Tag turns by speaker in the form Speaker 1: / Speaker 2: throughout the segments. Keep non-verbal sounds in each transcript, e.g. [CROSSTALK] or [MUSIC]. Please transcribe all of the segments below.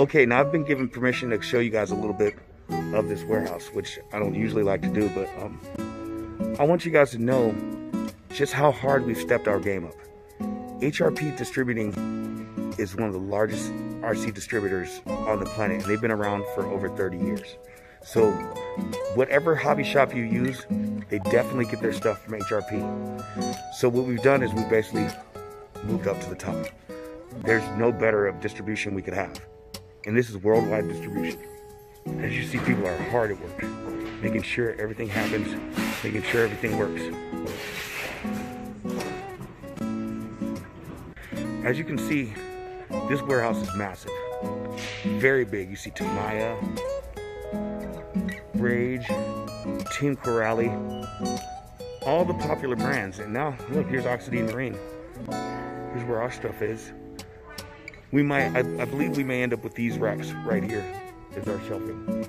Speaker 1: Okay, now I've been given permission to show you guys a little bit of this warehouse, which I don't usually like to do, but um, I want you guys to know just how hard we've stepped our game up. HRP Distributing is one of the largest RC distributors on the planet, and they've been around for over 30 years. So, whatever hobby shop you use, they definitely get their stuff from HRP. So, what we've done is we've basically moved up to the top. There's no better of distribution we could have. And this is worldwide distribution. As you see, people are hard at work, making sure everything happens, making sure everything works. As you can see, this warehouse is massive. Very big. You see Tamiya, Rage, Team Corally, all the popular brands. And now, look, here's Oxidean Marine. Here's where our stuff is. We might, I, I believe we may end up with these racks right here as our shelving.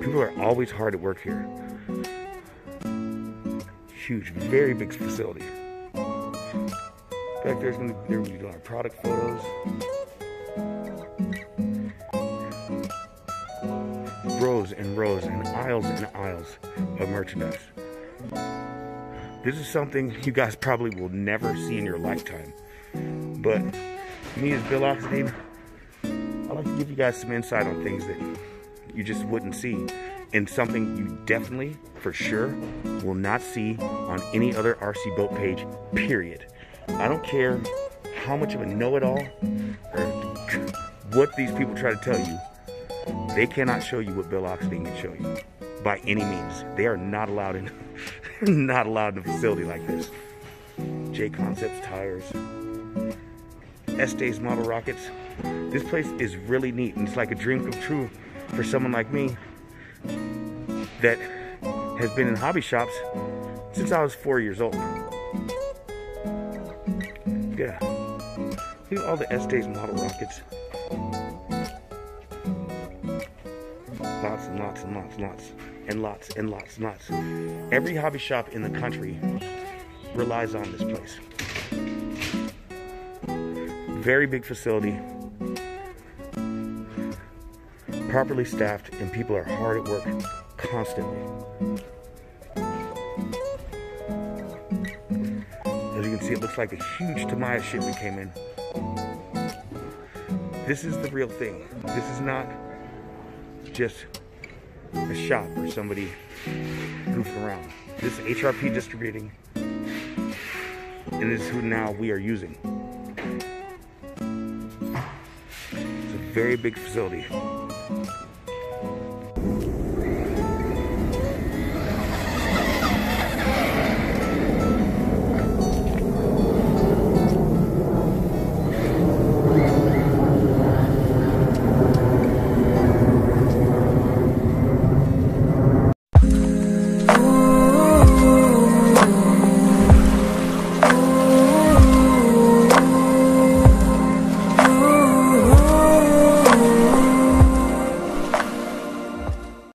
Speaker 1: People are always hard at work here. Huge, very big facility. Back there's gonna they're gonna our product photos. Rows and rows and aisles and aisles of merchandise. This is something you guys probably will never see in your lifetime. But me as Bill Oxidean, I like to give you guys some insight on things that you just wouldn't see. And something you definitely, for sure, will not see on any other RC boat page, period. I don't care how much of a know-it-all or what these people try to tell you. They cannot show you what Bill Oxidean can show you by any means. They are not allowed in [LAUGHS] not allowed in a facility like this. J Concepts tires, Estes model rockets. This place is really neat and it's like a dream come true for someone like me that has been in hobby shops since I was four years old. Yeah. Look at all the Estes model rockets. Lots and lots and lots and lots and lots and lots and lots. Every hobby shop in the country relies on this place. Very big facility, properly staffed, and people are hard at work constantly. As you can see, it looks like a huge Tamiya shipment came in. This is the real thing. This is not just a shop or somebody goofing around. This is HRP distributing, and this is who now we are using. Very big facility.